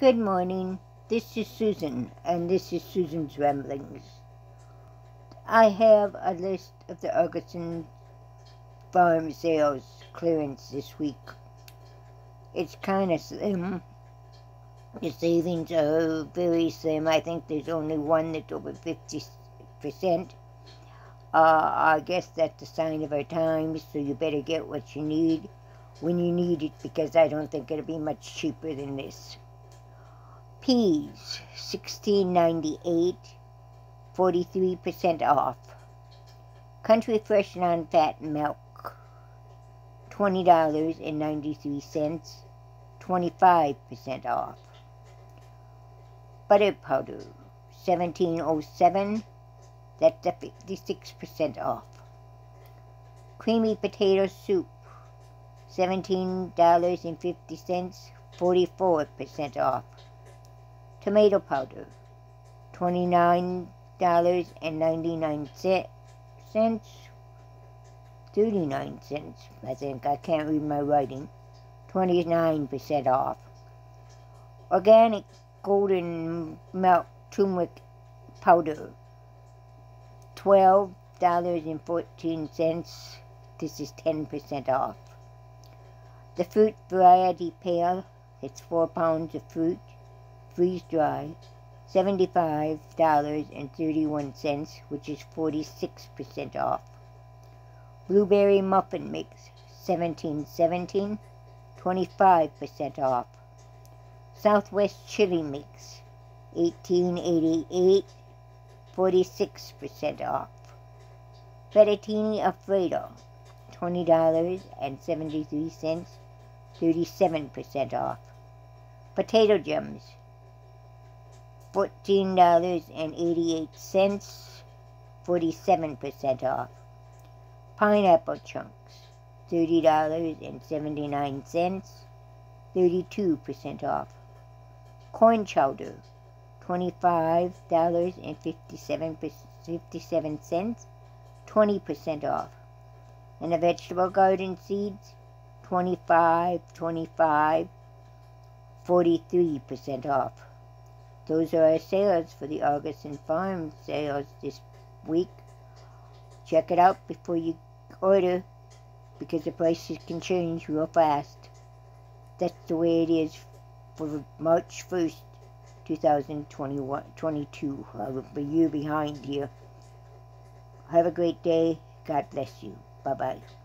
Good morning. This is Susan, and this is Susan's Ramblings. I have a list of the Augason farm sales clearance this week. It's kind of slim. The savings are very slim. I think there's only one that's over 50%. Uh, I guess that's a sign of our times, so you better get what you need when you need it because I don't think it'll be much cheaper than this. Peas, sixteen ninety eight, forty three percent off. Country Fresh non-fat milk, twenty dollars and ninety three cents, twenty five percent off. Butter powder, seventeen oh seven, that's a fifty six percent off. Creamy potato soup, $17.50, 44% off. Tomato powder, $29.99, 39 cents, I think. I can't read my writing. 29% off. Organic golden milk turmeric powder, $12.14. This is 10% off. The fruit variety pail, it's four pounds of fruit, freeze dry, $75.31, which is 46% off. Blueberry muffin mix, 1717, 25% off. Southwest chili mix, 1888, 46% off. Fettuccine Alfredo, $20.73, 37% off. Potato gems, $14.88, 47% off. Pineapple chunks, $30.79, 32% off. Corn chowder, $25.57, 20% off. And the vegetable garden seeds, $25.25, 43% off. Those are our sales for the Augason Farm sales this week. Check it out before you order because the prices can change real fast. That's the way it is for March 1st, 2021, 22. I'll be you behind here. Have a great day. God bless you. Bye bye.